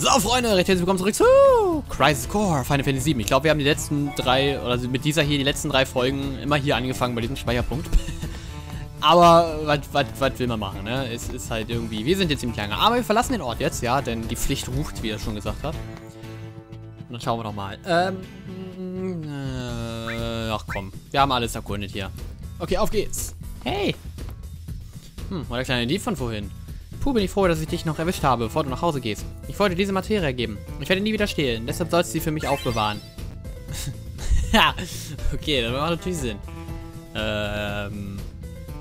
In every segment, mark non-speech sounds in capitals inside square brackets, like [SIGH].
So, Freunde, recht herzlich willkommen zurück zu Crisis Core, Final Fantasy 7. Ich glaube, wir haben die letzten drei, oder mit dieser hier, die letzten drei Folgen immer hier angefangen bei diesem Speicherpunkt. [LAUGHS] Aber was will man machen, ne? Es ist halt irgendwie, wir sind jetzt ziemlich lange. Aber wir verlassen den Ort jetzt, ja, denn die Pflicht ruft, wie er schon gesagt hat. Und dann schauen wir doch mal. Ähm, äh, ach komm, wir haben alles erkundet hier. Okay, auf geht's. Hey! Hm, war der kleine Dieb von vorhin. Puh, bin ich froh, dass ich dich noch erwischt habe, bevor du nach Hause gehst. Ich wollte diese Materie geben. Ich werde nie wieder stehlen, deshalb sollst du sie für mich aufbewahren. [LAUGHS] ja, okay, das macht natürlich Sinn. Ähm,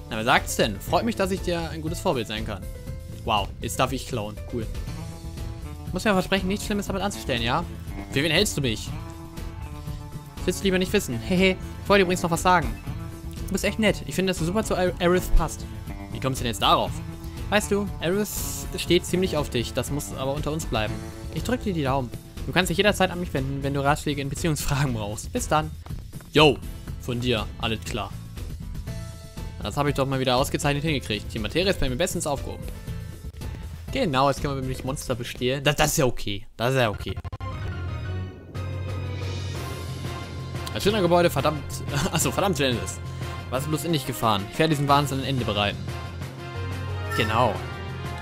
na, wer sagt's denn? Freut mich, dass ich dir ein gutes Vorbild sein kann. Wow, jetzt darf ich klauen. Cool. Muss mir versprechen, nichts Schlimmes damit anzustellen, ja? Für wen hältst du mich? willst du lieber nicht wissen. Hehe, ich wollte übrigens noch was sagen. Du bist echt nett. Ich finde, dass du super zu Aerith passt. Wie kommst du denn jetzt darauf? Weißt du, Eris steht ziemlich auf dich. Das muss aber unter uns bleiben. Ich drücke dir die Daumen. Du kannst dich jederzeit an mich wenden, wenn du Ratschläge in Beziehungsfragen brauchst. Bis dann. Yo, von dir, alles klar. Das habe ich doch mal wieder ausgezeichnet hingekriegt. Die Materie ist bei mir bestens aufgehoben. Genau, jetzt können wir nämlich Monster bestehlen. Das, das ist ja okay. Das ist ja okay. Ein schöner Gebäude, verdammt... [LAUGHS] Achso, verdammt schnell ist. Bloß in dich gefahren? Ich werde diesem Wahnsinn ein Ende bereiten. Genau.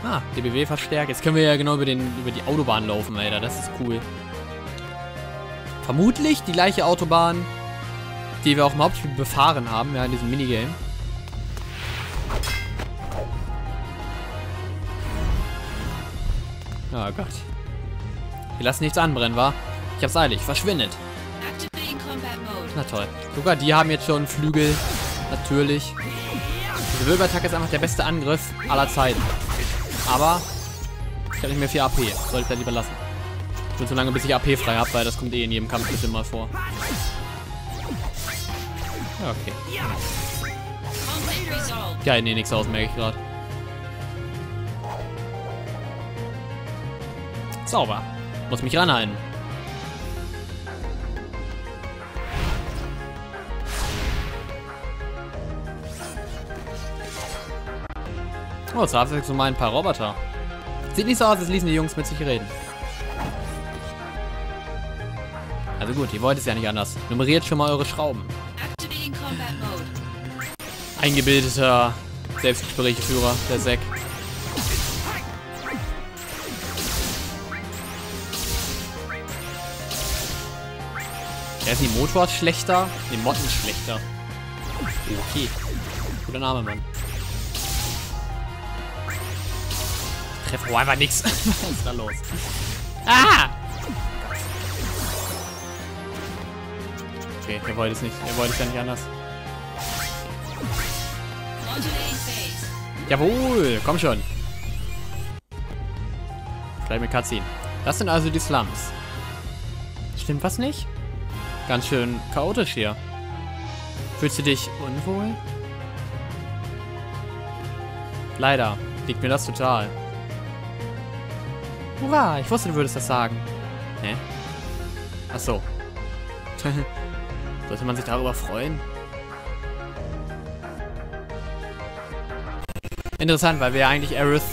Ah, DBW verstärkt. Jetzt können wir ja genau über, den, über die Autobahn laufen, Alter. Das ist cool. Vermutlich die gleiche Autobahn, die wir auch im Hauptspiel befahren haben, ja, in diesem Minigame. Oh Gott. Wir lassen nichts anbrennen, wa? Ich hab's eilig. Verschwindet. Na toll. Sogar die haben jetzt schon Flügel. Natürlich. Diese Wirbelattacke ist einfach der beste Angriff aller Zeiten. Aber ich habe nicht mehr viel AP. Sollte ich da lieber lassen. Will so lange, bis ich AP frei habe, weil das kommt eh in jedem Kampf bitte mal vor. Ja, okay. Geil, nee, nichts aus, merke ich gerade. Sauber. Muss mich ranhalten. Oh, zur Abwechslung mal ein paar Roboter. Sieht nicht so aus, als ließen die Jungs mit sich reden. Also gut, ihr wollt es ja nicht anders. Nummeriert schon mal eure Schrauben. Eingebildeter Selbstgesprächeführer, der Zack. Er ist die Motor schlechter, die Motten schlechter. Okay. Guter Name, Mann. Treffe oh, einfach nichts. [LAUGHS] Was ist da los? Ah! Okay, er wollte es nicht. Er wollte es ja nicht anders. Jawohl, komm schon. Vielleicht mit Cutscene. Das sind also die Slums. Stimmt was nicht? Ganz schön chaotisch hier. Fühlst du dich unwohl? Leider liegt mir das total. Hurra, ich wusste, du würdest das sagen. Hä? Ach so. [LAUGHS] Sollte man sich darüber freuen? Interessant, weil wir ja eigentlich Aerith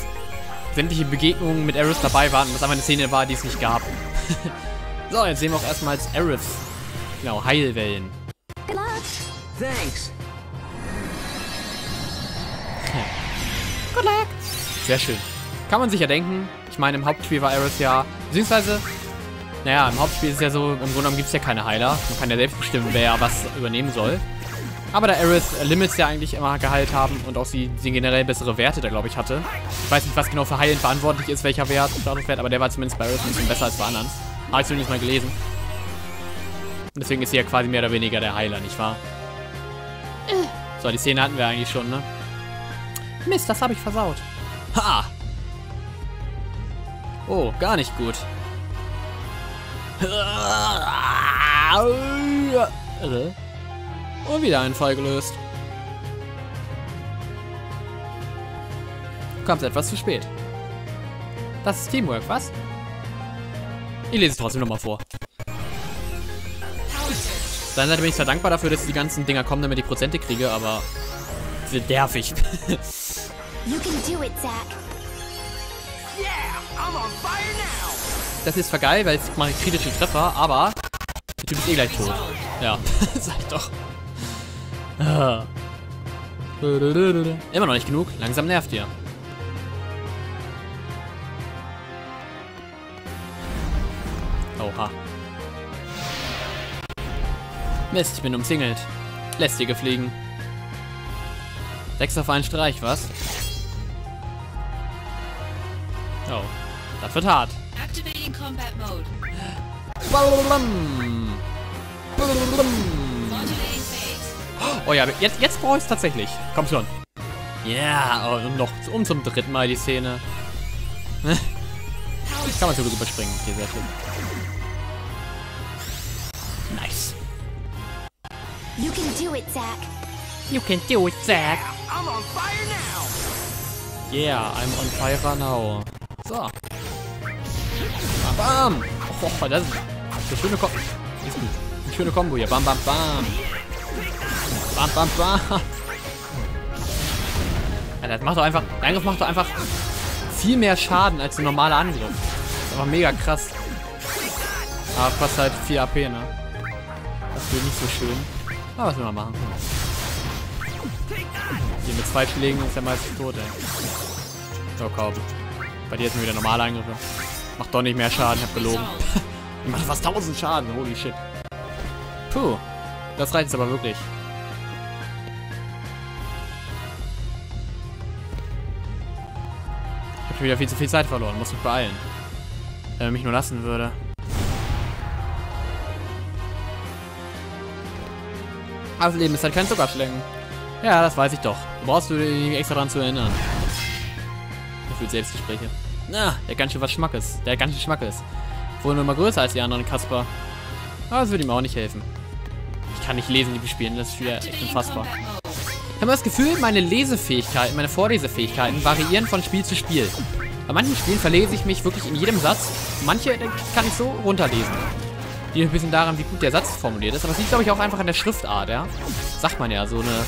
sämtliche Begegnungen mit Aerith dabei waren und das einfach eine Szene war, die es nicht gab. [LAUGHS] so, jetzt sehen wir auch erstmals Aerith. Genau, Heilwellen. Thanks. Good luck. Sehr schön. Kann man sich ja denken. Ich meine, im Hauptspiel war Aerith ja... Beziehungsweise... Naja, im Hauptspiel ist es ja so, im Grunde genommen gibt es ja keine Heiler. Man kann ja selbst bestimmen, wer was übernehmen soll. Aber da Aerith Limits ja eigentlich immer geheilt haben und auch sie, sie generell bessere Werte da, glaube ich, hatte. Ich weiß nicht, was genau für Heilen verantwortlich ist, welcher Wert, Statuswert, aber der war zumindest bei Aerith ein bisschen besser als bei anderen. Habe ich zumindest mal gelesen. Und deswegen ist sie ja quasi mehr oder weniger der Heiler, nicht wahr? So, die Szene hatten wir eigentlich schon, ne? Mist, das habe ich versaut. Ha! Oh, gar nicht gut. Und wieder ein Fall gelöst. Du kommst etwas zu spät. Das ist Teamwork, was? Ich lese es trotzdem nochmal vor. Dann bin ich zwar dankbar dafür, dass die ganzen Dinger kommen, damit ich Prozente kriege, aber nervig. [LAUGHS] you can do it, Zach. Das ist zwar geil, weil jetzt mache ich kritische Treffer, aber der Typ ist eh gleich tot. Ja, [LAUGHS] sag doch. Ah. Immer noch nicht genug. Langsam nervt ihr. Oha. Mist, ich bin umzingelt. Lästige Fliegen. Sechs auf einen Streich, was? Oh, das wird hart. Activating combat mode. Oh ja, jetzt, jetzt brauche ich es tatsächlich. Komm schon. Ja, oh, und noch um zum dritten Mal die Szene. [LAUGHS] Power Kann man so gut überspringen. Okay, sehr schön. Nice. You can do it, Zack. You can do it, Zack. I'm on fire now! Yeah, I'm on fire now. So. Bam, bam. Oh, das ist eine schöne Kombo. Ist gut. Eine schöne Kombo hier. Bam, bam, bam. Bam, bam, bam. Ja, das macht doch einfach. Der Angriff macht doch einfach viel mehr Schaden als ein normaler Angriff. Das ist einfach mega krass. Aber kostet halt 4 AP, ne? Das wird nicht so schön. Aber was will man machen? Hier mit zwei Schlägen ist er meistens tot, ey. So, kaum. Bei dir mir wieder normale Angriffe. Macht doch nicht mehr Schaden, ich hab gelogen. [LAUGHS] Ich mache fast 1000 Schaden, holy shit. Puh. Das reicht jetzt aber wirklich. Ich hab schon wieder viel zu viel Zeit verloren, muss mich beeilen. Wenn er mich nur lassen würde. Aber das Leben ist halt kein Zuckerschlecken. Ja, das weiß ich doch. Brauchst du dich extra dran zu erinnern. Viel Selbstgespräche. Na, der ganz schön was Schmackes. Der ganz schön Schmackes. Wohl nur mal größer als die anderen Kasper. Aber das würde ihm auch nicht helfen. Ich kann nicht lesen, die bespielen. Das ist wieder echt unfassbar. Ich habe das Gefühl, meine Lesefähigkeiten, meine Vorlesefähigkeiten variieren von Spiel zu Spiel. Bei manchen Spielen verlese ich mich wirklich in jedem Satz. Manche äh, kann ich so runterlesen. Die ein bisschen daran, wie gut der Satz formuliert ist. Aber es liegt, glaube ich, auch einfach an der Schriftart, ja. Sagt man ja, so eine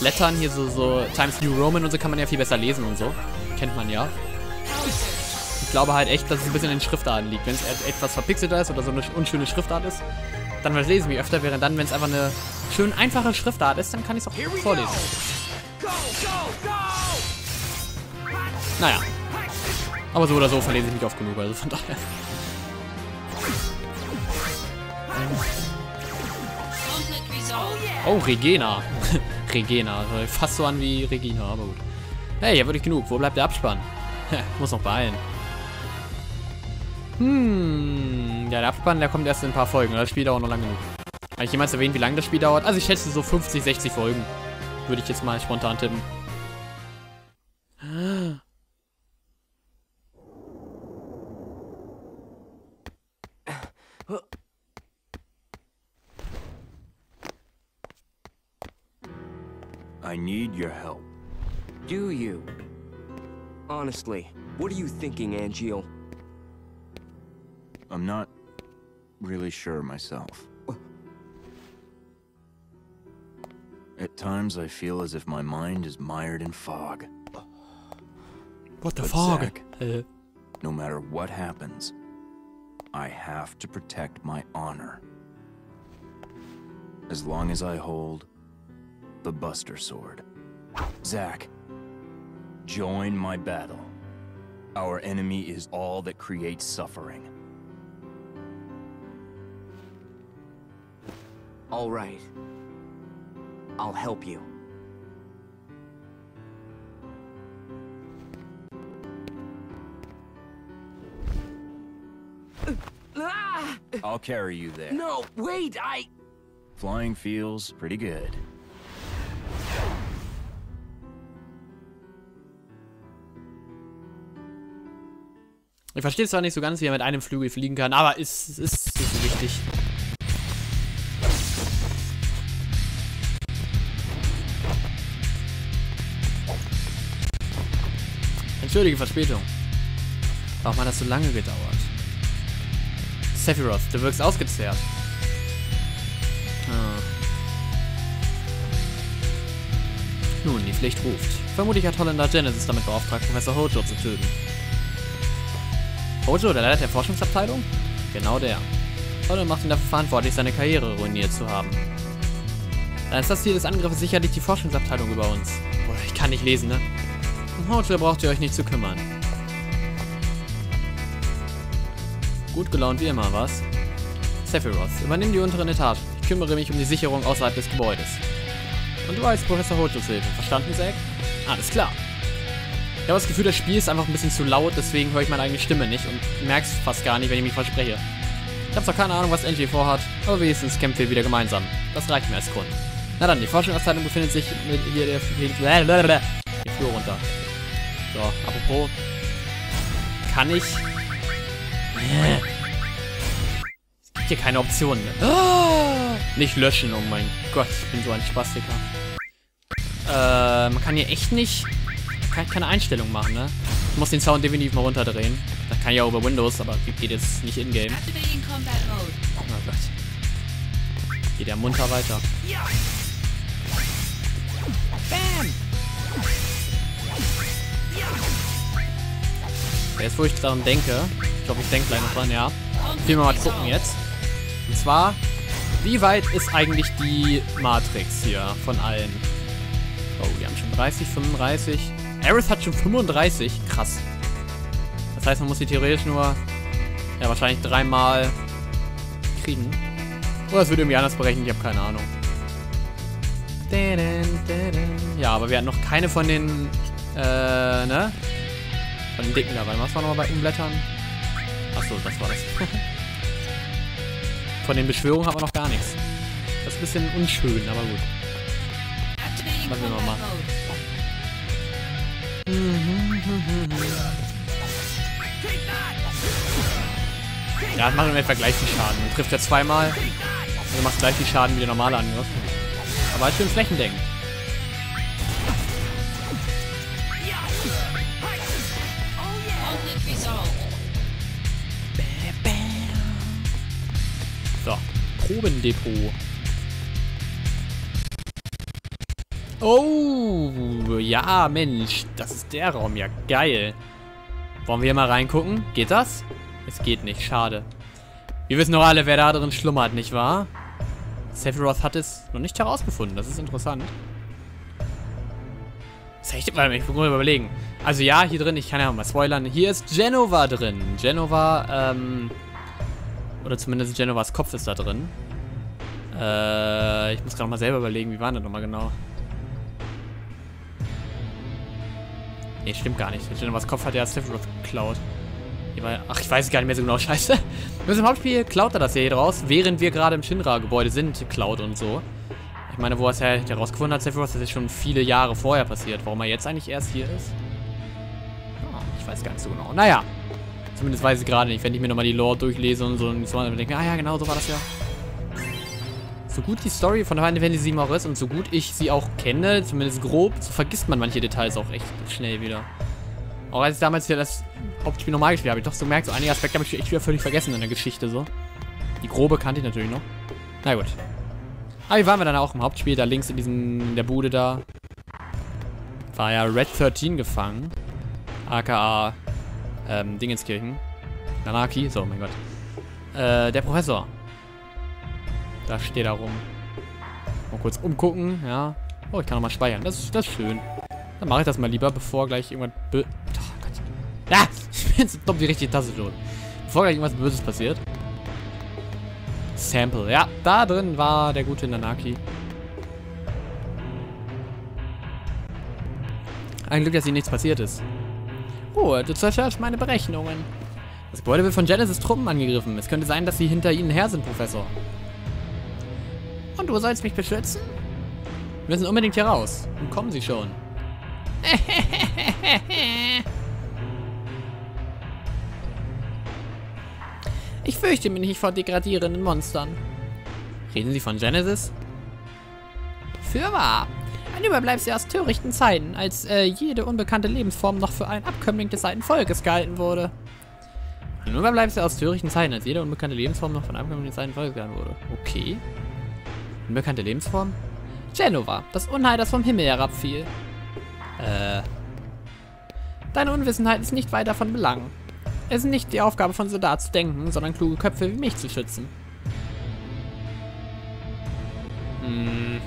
Lettern hier, so, so Times New Roman und so kann man ja viel besser lesen und so. Kennt man ja. Ich glaube halt echt, dass es ein bisschen in den Schriftarten liegt. Wenn es et- etwas verpixelter ist oder so eine unschöne Schriftart ist, dann lese ich mich öfter, während dann, wenn es einfach eine schön einfache Schriftart ist, dann kann ich es auch vorlesen. go! Go, go! Naja. Aber so oder so verlese ich mich oft genug, also von daher. Oh, Regena. [LAUGHS] Regena. Fast so an wie Regina, aber gut. Hey, ja wirklich genug. Wo bleibt der Abspann? [LAUGHS] Muss noch beeilen. Hm. Ja, der Abspann, der kommt erst in ein paar Folgen. Das Spiel dauert noch lange genug. Habe ich jemals erwähnt, wie lange das Spiel dauert? Also ich schätze so 50, 60 Folgen. Würde ich jetzt mal spontan tippen. I need your help. Do you? Honestly, what are you thinking, Angeal? I'm not really sure myself. At times, I feel as if my mind is mired in fog. What the But fuck? Zack- Äh, No matter what happens, I have to protect my honor. As long as I hold the Buster Sword. Zack, join my battle. Our enemy is all that creates suffering. All right. I'll help you. I'll carry you there. No, wait, I... Flying feels pretty good. Ich verstehe zwar nicht so ganz, wie er mit einem Flügel fliegen kann, aber ist, ist nicht so wichtig. Entschuldige Verspätung. Warum hat das so lange gedauert? Sephiroth, du wirkst ausgezehrt. Ah. Nun, die Pflicht ruft. Vermutlich hat Holländer Genesis damit beauftragt, Professor Hojo zu töten. Hojo, der Leiter der Forschungsabteilung? Genau der. Hojo macht ihn dafür verantwortlich, seine Karriere ruiniert zu haben. Dann ist das Ziel des Angriffes sicherlich die Forschungsabteilung über uns. Boah, ich kann nicht lesen, ne? Um Hojo braucht ihr euch nicht zu kümmern. Gut gelaunt wie immer, was? Sephiroth, übernimm die unteren Etagen. Ich kümmere mich um die Sicherung außerhalb des Gebäudes. Und du als Professor Hojos Hilfe. Verstanden, Zack? Alles klar. Ich habe das Gefühl, das Spiel ist einfach ein bisschen zu laut, deswegen höre ich meine eigene Stimme nicht und merke es fast gar nicht, wenn ich mich verspreche. Ich habe zwar keine Ahnung, was NG vorhat, aber wenigstens kämpfen wir wieder gemeinsam. Das reicht mir als Grund. Na dann, die Forschungsabteilung befindet sich mit hier der Blablabla. die Flur runter. So, apropos. Kann ich. Es gibt hier keine Optionen. Ah, nicht löschen, oh mein Gott, ich bin so ein Spastiker. Äh, man kann hier echt nicht. Kann keine Einstellung machen, ne? Ich muss den Sound definitiv mal runterdrehen. Das kann ich auch über Windows, aber geht jetzt nicht in-game. Oh Gott. Geht ja munter weiter. Bam! Jetzt, wo ich daran denke, ich glaube, ich denke gleich noch dran, ja. Wir mal gucken jetzt. Und zwar, wie weit ist eigentlich die Matrix hier von allen? Oh, die haben schon 30, 35. Aerith hat schon 35. Krass. Das heißt, man muss sie theoretisch nur, ja, wahrscheinlich dreimal kriegen. Oder es wird irgendwie anders berechnet, ich habe keine Ahnung. Ja, aber wir hatten noch keine von den, äh, ne? Von den dicken dabei. Was war nochmal bei Umblättern? Achso, das war das. [LAUGHS] von den Beschwörungen haben wir noch gar nichts. Das ist ein bisschen unschön, aber gut. Was man combat machen? Ja, das macht im etwa gleich viel Schaden. Man trifft ja zweimal. Und du machst gleich viel Schaden wie der normale Angriff. Aber halt schön flächendeckend. Probendepot. Oh, ja, Mensch. Das ist der Raum. Ja, geil. Wollen wir hier mal reingucken? Geht das? Es geht nicht. Schade. Wir wissen doch alle, wer da drin schlummert, nicht wahr? Sephiroth hat es noch nicht herausgefunden. Das ist interessant. Das mal, ich muss mal überlegen. Also ja, hier drin, ich kann ja mal spoilern. Hier ist Genova drin. Genova, ähm... Oder zumindest Genovas Kopf ist da drin. Äh, ich muss gerade mal selber überlegen, wie war das nochmal genau? Nee, stimmt gar nicht. Genovas Kopf hat ja Sephiroth geklaut. Ach, ich weiß gar nicht mehr so genau. [LAUGHS] Scheiße. Nur im Hauptspiel klaut er das ja hier draus, während wir gerade im Shinra-Gebäude sind, klaut und so. Ich meine, wo er es ja herausgefunden hat, Sephiroth, das ist schon viele Jahre vorher passiert. Warum er jetzt eigentlich erst hier ist? Ah, ich weiß gar nicht so genau. Naja. Zumindest weiß ich gerade nicht, wenn ich mir nochmal die Lore durchlese und so und so und denke, ah ja, genau, so war das ja. So gut die Story von Final Fantasy 7 auch ist und so gut ich sie auch kenne, zumindest grob, so vergisst man manche Details auch echt schnell wieder. Auch als ich damals hier das Hauptspiel normal gespielt habe, ich doch so gemerkt, so einige Aspekte habe ich echt wieder völlig vergessen in der Geschichte so. Die grobe kannte ich natürlich noch. Na gut. Aber hier waren wir dann auch im Hauptspiel, da links in diesem, in der Bude da. War ja Red 13 gefangen. AKA, ähm, Dingenskirchen. Nanaki, so, mein Gott. Äh, der Professor. Da steht er rum. Mal kurz umgucken, ja. Oh, ich kann nochmal speichern. Das, ist- das ist schön. Dann mache ich das mal lieber, bevor gleich irgendwas bö... Oh Gott. Ja, [LAUGHS] ich bin so dumm die richtige Tasse schon. Bevor gleich irgendwas Böses passiert. Sample. Ja, da drin war der gute Nanaki. Ein Glück, dass ihm nichts passiert ist. Oh, du zerstörst meine Berechnungen. Das Gebäude wird von Genesis Truppen angegriffen. Es könnte sein, dass sie hinter ihnen her sind, Professor. Und du sollst mich beschützen? Wir müssen unbedingt hier raus. Und kommen sie schon. [LAUGHS] Ich fürchte mich nicht vor degradierenden Monstern. Reden Sie von Genesis? Fürwahr. Ein Überbleibsel aus törichten Zeiten, als äh, jede unbekannte Lebensform noch für ein Abkömmling des alten Volkes gehalten wurde. Ein Überbleibsel aus törichten Zeiten, als jede unbekannte Lebensform noch von einem Abkömmling des alten Volkes gehalten wurde. Okay. Unbekannte Lebensform? Genova, das Unheil, das vom Himmel herabfiel. Äh. Deine Unwissenheit ist nicht weiter von Belang. Es ist nicht die Aufgabe von Soldat zu denken, sondern kluge Köpfe wie mich zu schützen. Hm.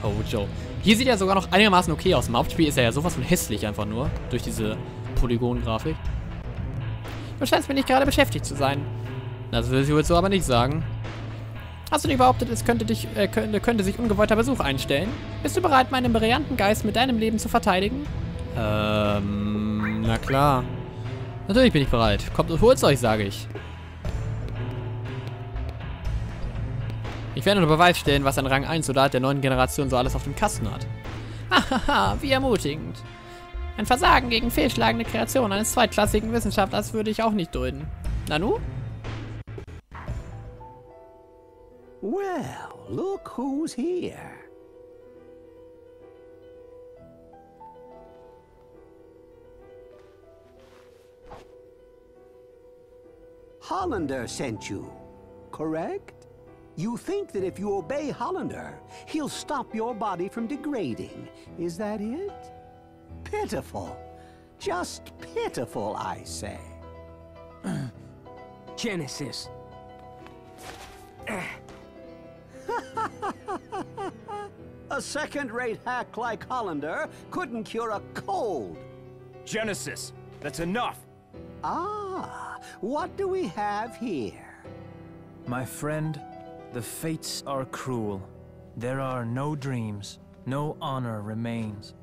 Hojo. Hier sieht er sogar noch einigermaßen okay aus. Im Hauptspiel ist er ja sowas von hässlich einfach nur. Durch diese Polygon-Grafik. Du scheinst mir nicht gerade beschäftigt zu sein. Das will ich wohl so aber nicht sagen. Hast du nicht behauptet, es könnte, dich, äh, könnte, könnte sich ungewollter Besuch einstellen? Bist du bereit, meinen brillanten Geist mit deinem Leben zu verteidigen? Ähm, na klar. Natürlich bin ich bereit. Kommt und holt's euch, sage ich. Ich werde unter Beweis stellen, was ein Rang 1 Soldat der neuen Generation so alles auf dem Kasten hat. Hahaha, [LAUGHS] wie ermutigend. Ein Versagen gegen fehlschlagende Kreation eines zweitklassigen Wissenschaftlers würde ich auch nicht dulden. Nanu? Well, look who's here. Hollander sent you, correct? You think that if you obey Hollander, he'll stop your body from degrading. Is that it? Pitiful. Just pitiful, I say. [CLEARS THROAT] Genesis. [LAUGHS] A second-rate hack like Hollander couldn't cure a cold. Genesis, that's enough. Ah, what do we have here? My friend, the fates are cruel. There are no dreams, no honor remains.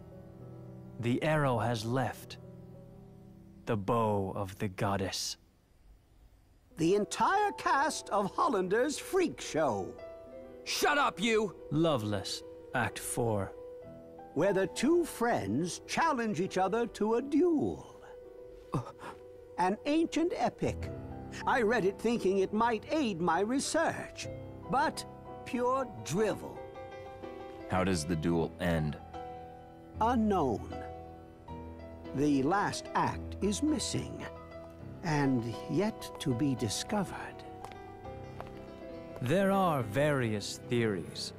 The arrow has left. The bow of the goddess. The entire cast of Hollander's Freak Show, Shut up, you! Loveless, Act 4. where the two friends challenge each other to a duel. An ancient epic. I read it thinking it might aid my research, but pure drivel. How does the duel end? unknown. The last act is missing, and yet to be discovered. There are various theories.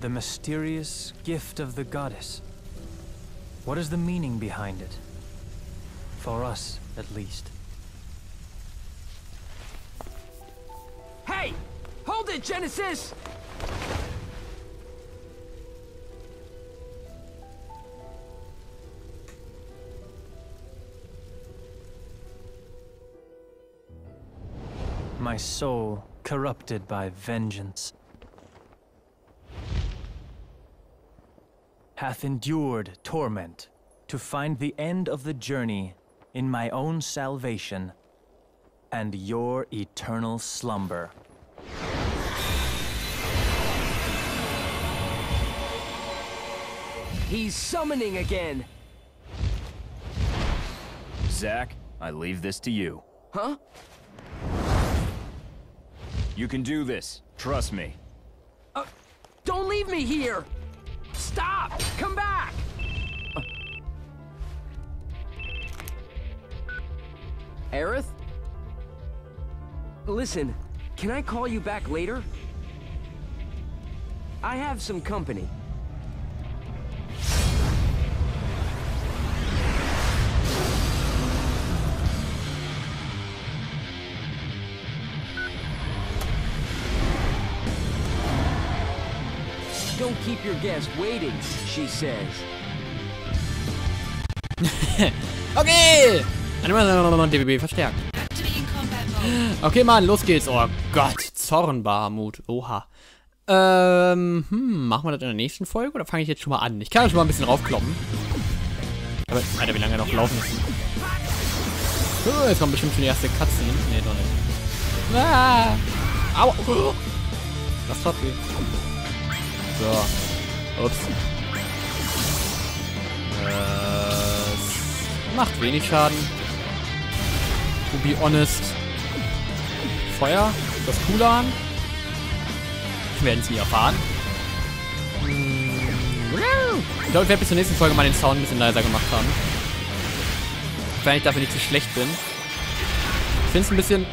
The mysterious gift of the goddess. What is the meaning behind it? For us, at least. Hey! Hold it, Genesis! My soul corrupted by vengeance. Hath endured torment to find the end of the journey in my own salvation and your eternal slumber. He's summoning again! Zack, I leave this to you. Huh? You can do this. Trust me. Uh, don't leave me here! Stop! Come back! Uh. Aerith? Listen, can I call you back later? I have some company. Don't keep your guest waiting, she says. [LAUGHS] Okay! DBB verstärkt. Okay, Mann, los geht's. Oh Gott, Zornbarmut. Oha. Ähm, hm, machen wir das in der nächsten Folge oder fange ich jetzt schon mal an? Ich kann schon mal ein bisschen raufkloppen. Aber, Alter, wie lange noch laufen müssen. Oh, jetzt kommt bestimmt schon die erste Cutscene. Nee, doch nicht. Ah! Oh. Das tat weh. So. Ups. Das macht wenig Schaden. To be honest. Feuer? Das cooler an? Wir werden es nie erfahren. Ich glaube, ich werde bis zur nächsten Folge mal den Sound ein bisschen leiser gemacht haben. Wenn ich dafür nicht zu schlecht bin. finde es ein bisschen,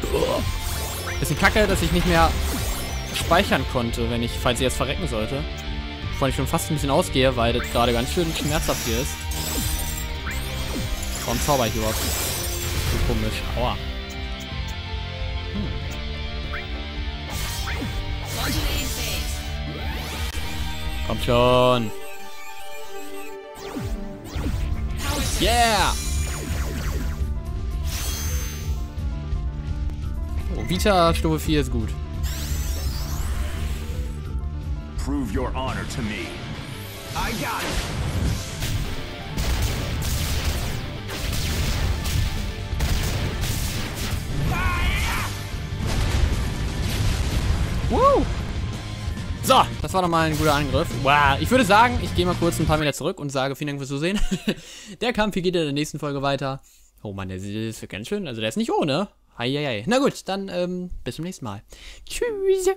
bisschen kacke, dass ich nicht mehr speichern konnte, wenn ich, falls ich jetzt verrecken sollte. Wovon ich schon fast ein bisschen ausgehe, weil das gerade ganz schön schmerzhaft hier ist. Warum zauber ich überhaupt? So komisch. Aua. Phase. Komm schon. Yeah! Oh, Vita Stufe 4 ist gut. Prove your honor to me. I got it. Woo! So, das war doch mal ein guter Angriff. Wow. Ich würde sagen, ich gehe mal kurz ein paar Meter zurück und sage vielen Dank fürs Zusehen. [LAUGHS] der Kampf hier geht in der nächsten Folge weiter. Oh Mann, der ist ganz schön. Also der ist nicht ohne. Heieiei. Na gut, dann ähm, bis zum nächsten Mal. Tschüss.